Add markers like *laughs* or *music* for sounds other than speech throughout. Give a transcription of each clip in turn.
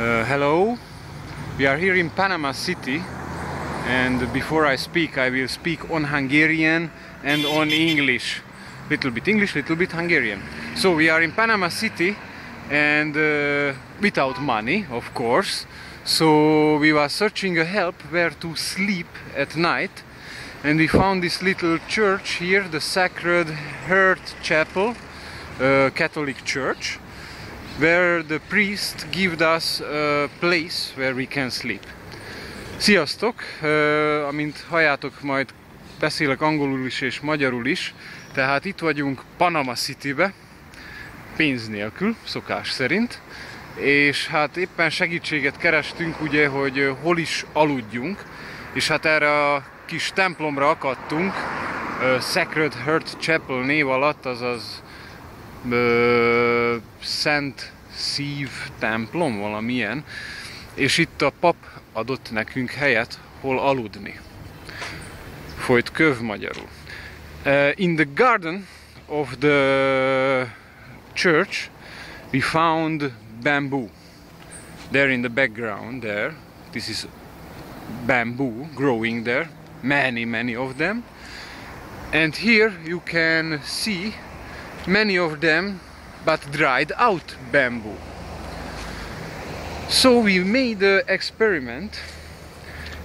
Uh, hello, we are here in Panama City, and before I speak, I will speak on Hungarian and on English. Little bit English, little bit Hungarian. So we are in Panama City, and uh, without money, of course. So we were searching a help where to sleep at night, and we found this little church here, the Sacred Heart Chapel, uh, Catholic Church where the priest gave us a place where we can sleep. Sziasztok! Uh, amint halljátok, majd beszélek angolul is és magyarul is, tehát itt vagyunk Panama Citybe, pénz nélkül, szokás szerint, és hát éppen segítséget kerestünk ugye, hogy hol is aludjunk, és hát erre a kis templomra akadtunk, Sacred Heart Chapel név alatt, azaz ö, Szent Szív templom, valamilyen, és itt a pap adott nekünk helyet, hol aludni. Folyt köv magyarul. Uh, in the garden of the church we found bamboo. There in the background there, this is bamboo growing there, many many of them. And here you can see many of them but dried out bamboo. So we made an experiment.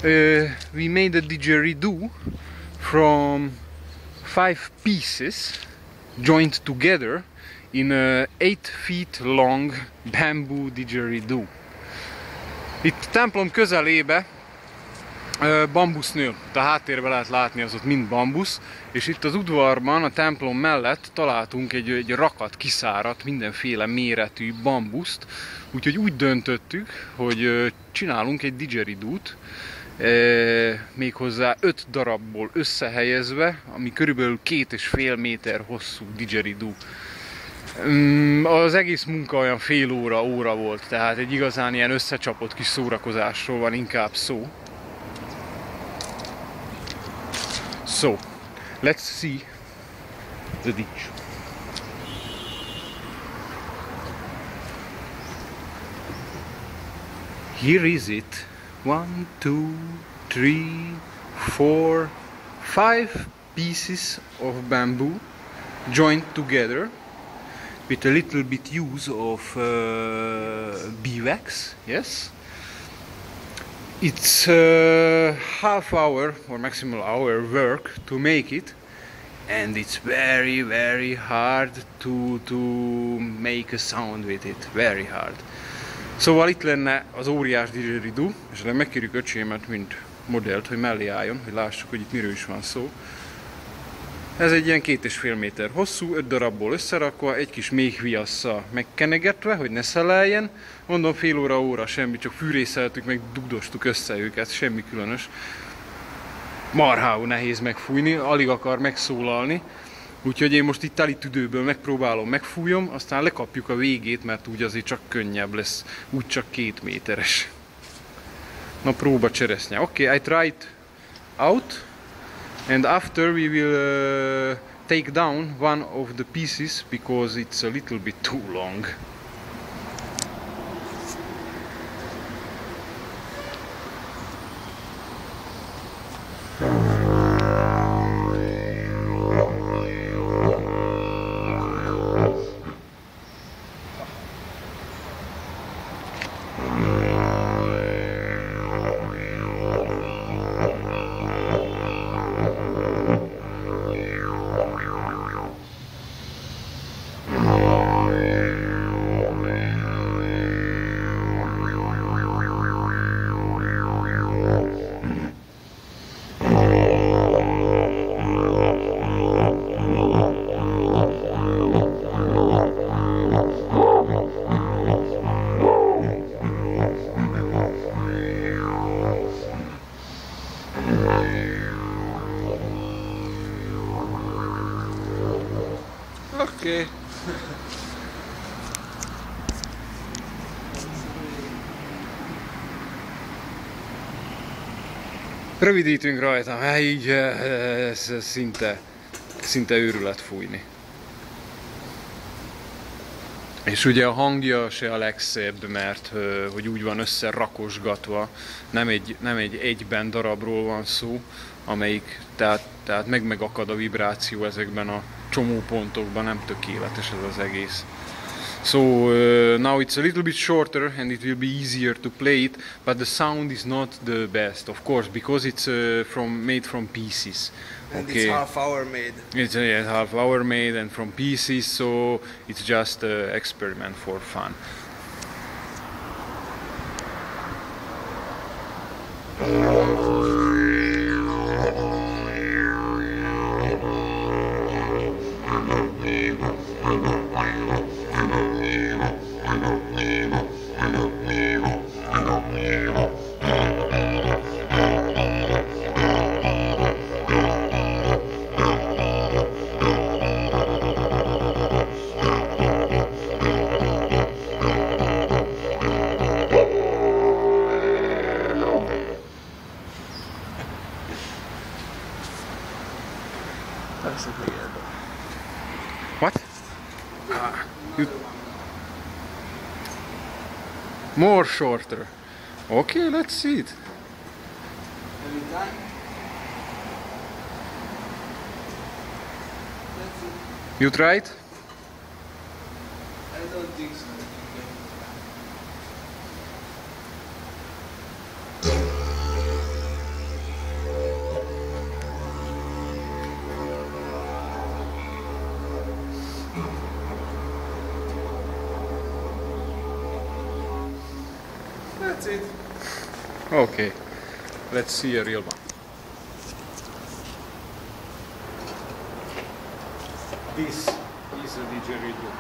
Uh, we made a didgeridoo from five pieces joined together in a 8 feet long bamboo didgeridoo. Itt templom közelébe bambusz nő. A háttérben lehet látni, az ott mind bambusz, és itt az udvarban, a templom mellett találtunk egy, egy rakat, kiszárat, mindenféle méretű bambuszt, úgyhogy úgy döntöttük, hogy csinálunk egy didgeridút, e, méghozzá öt darabból összehelyezve, ami körülbelül két és fél méter hosszú didgeridoo. Mm, az egész munka olyan fél óra, óra volt, tehát egy igazán ilyen összecsapott kis szórakozásról van inkább szó. So, let's see the ditch. Here is it. One, two, three, four, five pieces of bamboo joined together with a little bit use of uh, beeswax, yes, it's a half hour or maximal hour work to make it and it's very very hard to to make a sound with it. Very hard. Szóval itt lenne az óriás didgeridoo és de megkérjük öcsémet mint modellt hogy mellé álljon hogy lássuk hogy itt miről is van szó ez egy ilyen két és fél méter hosszú, öt darabból összerakva, egy kis méhviasszal megkenegetve, hogy ne szeleljen. Mondom, fél óra, óra, semmi, csak fűrészeltük, meg dugdostuk össze őket, semmi különös. Marhául nehéz megfújni, alig akar megszólalni. Úgyhogy én most itt teli tüdőből megpróbálom, megfújom, aztán lekapjuk a végét, mert úgy azért csak könnyebb lesz, úgy csak két méteres. Na próba cseresznye. Oké, okay, I it out and after we will uh, take down one of the pieces because it's a little bit too long Okay. Rövidítünk rajta, mert így ez szinte, szinte őrület fújni. És ugye a hangja se a legszebb, mert hogy úgy van összerakosgatva, nem egy, nem egy egyben darabról van szó, amelyik, tehát, tehát meg megakad a vibráció ezekben a csomópontokban, nem tökéletes ez az egész. So uh, now it's a little bit shorter and it will be easier to play it, but the sound is not the best, of course, because it's uh, from made from pieces. And okay. it's half hour made. It's uh, yeah, half hour made and from pieces, so it's just an experiment for fun. What? Ah, you... More shorter. Okay, let's see it. You tried? I don't think so. That's it. Okay, let's see a real one. This is a didgeridoo.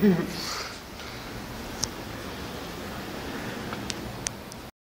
Yeah. *laughs*